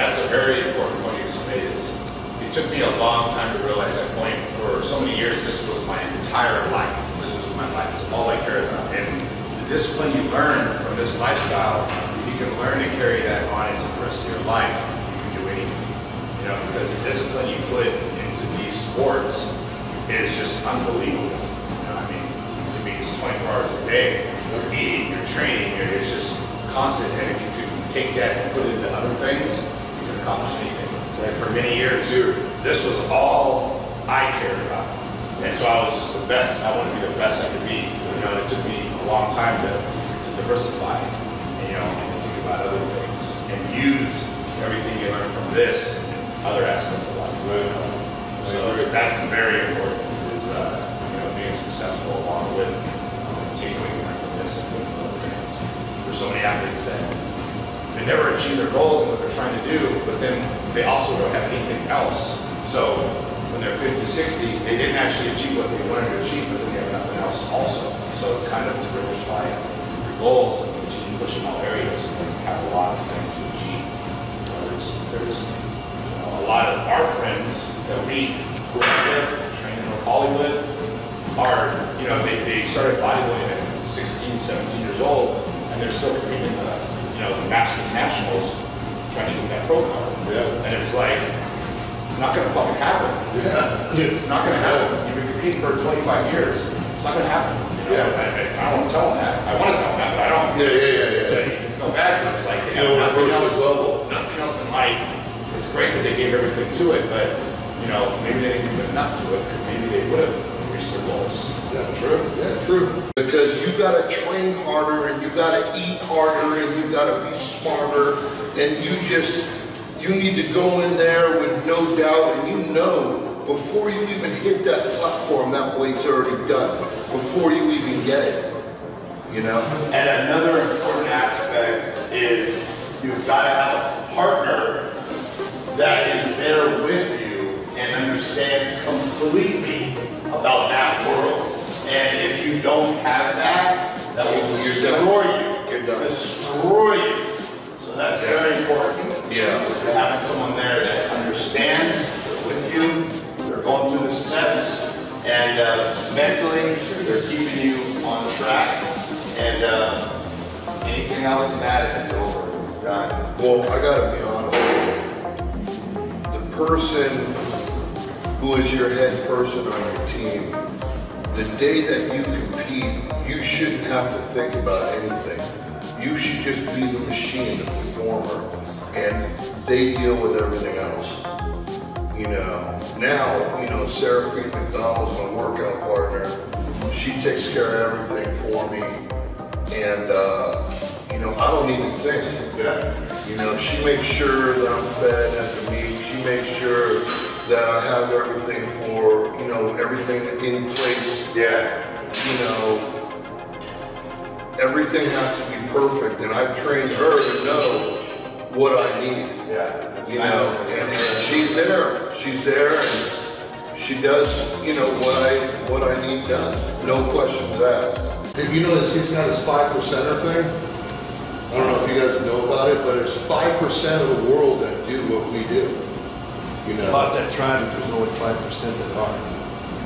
that's a very important point you just made. Is it took me a long time to realize that point. For so many years, this was my entire life. This was my life. It's all I cared about. And the discipline you learn from this lifestyle, if you can learn to carry that on into the rest of your life, you can do anything. You know, because the discipline you put into these sports is just unbelievable. You know, I mean, to me, it's 24 hours a day. You're eating, you're training, it's just constant. And if you could take that and put it into other things, accomplish anything. And for many years, this was all I cared about. And so I was just the best, I wanted to be the best I could be. You know, it took me a long time to, to diversify, you know, and think about other things and use everything you learn from this in other aspects of life. So that's very important, is, uh, you know, being successful along with um, continuing to learn from this and doing other things. There's so many athletes that never achieve their goals and what they're trying to do, but then they also don't have anything else. So when they're 50, 60, they didn't actually achieve what they wanted to achieve, but then they have nothing else also. So it's kind of to diversify your goals and continue pushing all areas and have a lot of things to achieve. You know, there's, there's you know, a lot of our friends that we grew up with, trained in Hollywood, are, you know, they, they started bodybuilding at 16, 17 years old, and they're still competing in the, you know, the Masters Nationals, trying to get that pro card. Yeah. And it's like, it's not gonna fucking happen. Yeah. It's not gonna happen. You've been competing for 25 years. It's not gonna happen. You know? Yeah. I, I, I don't tell them that. I wanna tell them that, but I don't. Yeah, yeah, yeah, But yeah. you feel bad because it's like, they You have nothing else, bubble. nothing else in life. It's great that they gave everything to it, but, you know, maybe they didn't give enough to it, because maybe they would have reached their goals. Yeah, true. Yeah, true. You gotta train harder and you gotta eat harder and you gotta be smarter and you just, you need to go in there with no doubt and you know before you even hit that platform, that weight's already done. Before you even get it, you know? And another important aspect is you've got to have a partner that is there with you and understands completely about that world. And if you don't have that, that will You're destroy you. You're done. Destroy you. So that's very important. Yeah. Is having someone there that understands with you, they're going through the steps, and uh, mentally, they're keeping you on track. And uh, anything else than that, it's over, it's done. Well, I gotta be honest. The person who is your head person on your team, the day that you compete, shouldn't have to think about anything. You should just be the machine, the performer, and they deal with everything else. You know, now, you know, Seraphine McDonald's my workout partner. She takes care of everything for me. And, uh, you know, I don't even think. Yeah. You know, she makes sure that I'm fed the meet. She makes sure that I have everything for, you know, everything in place. Yeah. You know, everything has to be perfect, and I've trained her to know what I need. Yeah. You know, and, and she's there. She's there, and she does, you know, what I what I need done. No questions asked. And you know that she's got this five percenter thing. I don't know if you guys know about it, but it's five percent of the world that do what we do. You know. About that tribe, there's only five percent that are.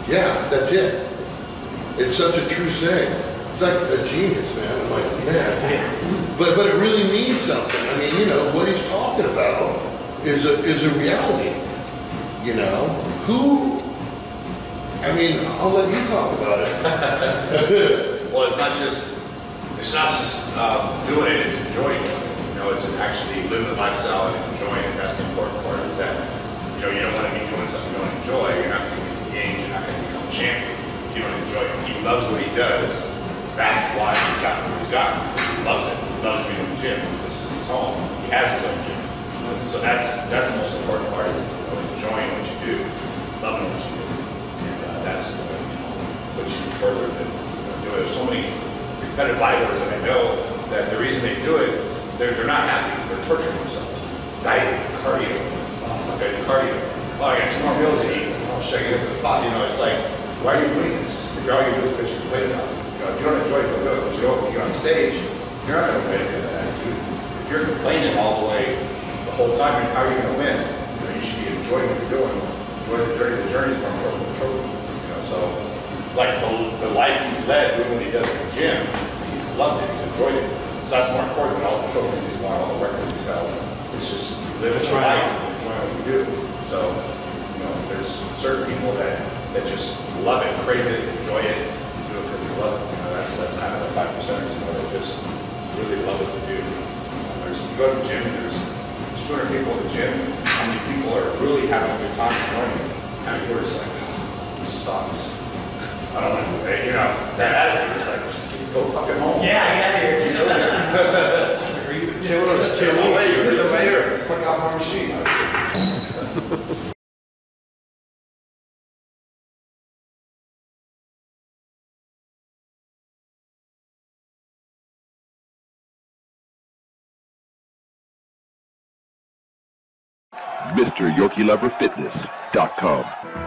Yeah, that's it. It's such a true saying. It's like a genius, man. I'm like, man. But but it really means something. I mean, you know, what he's talking about is a is a reality. You know, who? I mean, I'll let you talk about it. Well, it's not just, it's not just um, doing it, it's enjoying it. You know, it's actually living the lifestyle and enjoying it. That's the important part is that, you know, you don't want to be doing something you don't enjoy. You're not going to be engaged, you're not going to become a champion if you don't enjoy it. He loves what he does. Why he's gotten what he's gotten. He loves it. He loves being in the gym. This is his home. He has his own gym. So that's, that's the most important part is you enjoying what you do, loving what you do. And uh, that's, you know, what you further than you know, do it. There's so many competitive bodybuilders that I know that the reason they do it, they're, they're not happy. They're torturing themselves. Dieting, cardio. Oh, fuck, I do cardio. Oh, I got two more meals to eat. Oh, should I get up at five? You know, it's like, why are you doing this? If all you do is bitch complain about it. You stage, you're not going to benefit from that attitude. If you're complaining all the way the whole time, and how are you gonna win? You know, you should be enjoying what you're doing, enjoy the journey, the journey's more important than the trophy, you know, so, like, the, the life he's led, doing what he does in the gym, he's loved it, he's enjoyed it. So that's more important than all the trophies he's won, all the records he's held. It's just living your life enjoying what you do. So, you know, there's certain people that, that just love it, crave it, enjoy it, do it because they love it. You know, that's, that's kind of the five percenters, you know, that just really love what they do. There's, you go to the gym, there's, there's two hundred people in the gym, how many people are really having a good time enjoying it? How many people are just like, "Oh, this sucks. I don't want to do it, you know, that attitude is like, go fucking home. Yeah, yeah, yeah. You know, Kill Kill me, you're the mayor, fuck off my machine. MrYorkieLoverFitness.com.